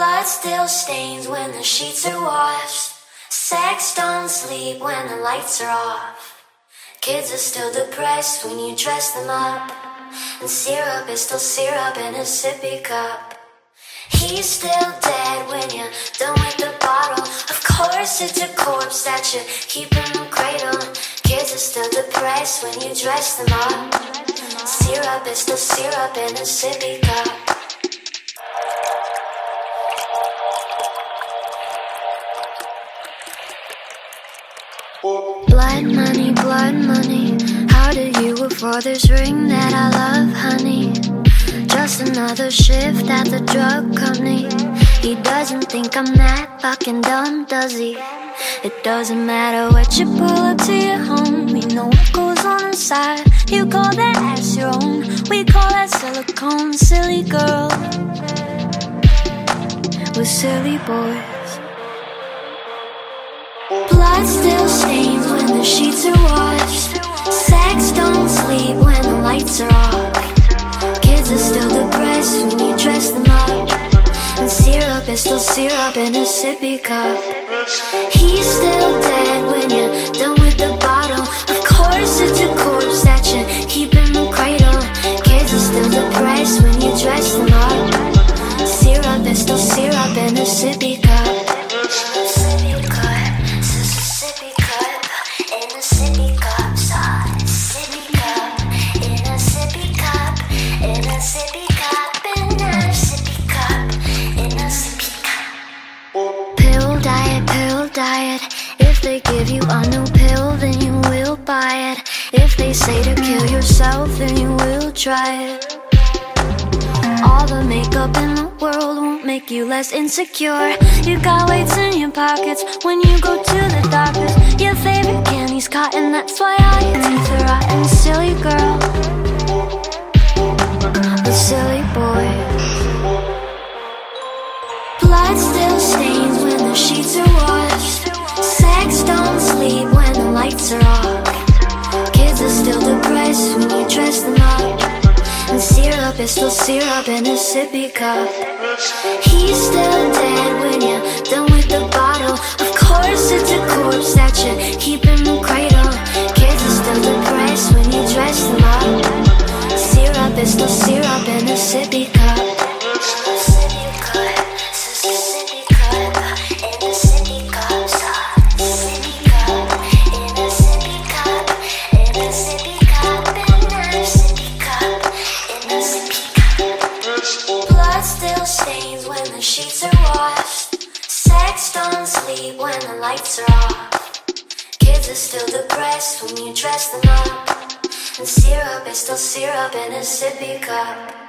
Blood still stains when the sheets are washed. Sex don't sleep when the lights are off. Kids are still depressed when you dress them up. And syrup is still syrup in a sippy cup. He's still dead when you're done with the bottle. Of course, it's a corpse that you keep in the cradle. Kids are still depressed when you dress them up. Syrup is still syrup in a sippy cup. Blood money, blood money. How did you afford this ring that I love, honey? Just another shift at the drug company. He doesn't think I'm that fucking dumb, does he? It doesn't matter what you pull up to your home. We know what goes on inside. You call that ass your own. We call that silicone, silly girl. We're silly boys. Blood still stains when the sheets are washed. Sex don't sleep when the lights are off. Kids are still depressed when you dress them up. And syrup is still syrup in a sippy cup. He's still dead diet. If they give you a new pill, then you will buy it. If they say to kill yourself, then you will try it. All the makeup in the world won't make you less insecure. You got weights in your pockets when you go to the doctors. Your favorite candy's cotton, that's why all your teeth are rotten. Silly girl, the silly boy. Blood still stains when the sheets are washed. Sex don't sleep when the lights are off. Kids are still depressed when you dress them up. And syrup is still syrup in a sippy cup. He's still dead when you're done with the bottle. Blood still stains when the sheets are washed. Sex don't sleep when the lights are off. Kids are still depressed when you dress them up. And syrup is still syrup in a sippy cup.